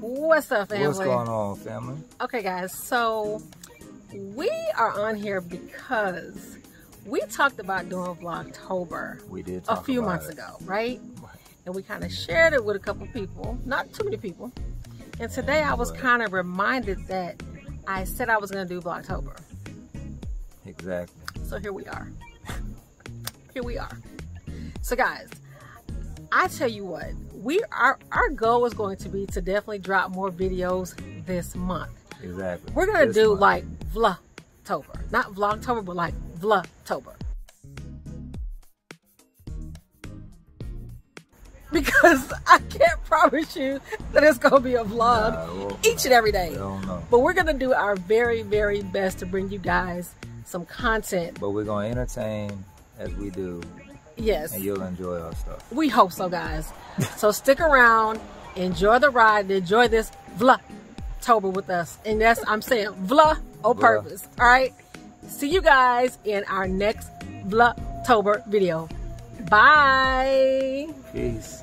What's up, family? What's going on, family? Okay, guys, so we are on here because we talked about doing Vlogtober We did a few months it. ago, right? And we kind of shared it with a couple people, not too many people. And today I was kind of reminded that I said I was going to do Vlogtober. Exactly. So here we are. here we are. So guys, I tell you what, we our our goal is going to be to definitely drop more videos this month. Exactly. We're gonna This do month. like Vlogtober, not Vlogtober, but like Vlogtober. Because I can't promise you that it's gonna be a vlog Nah, well, each and every day. I don't know. But we're gonna do our very, very best to bring you guys some content. But we're gonna entertain as we do, Yes, and you'll enjoy our stuff. we hope so, guys. so stick around, enjoy the ride, enjoy this Vlogtober with us. And that's I'm saying Vlog on Vlog. purpose. All right. See you guys in our next Vlogtober video. Bye. Peace.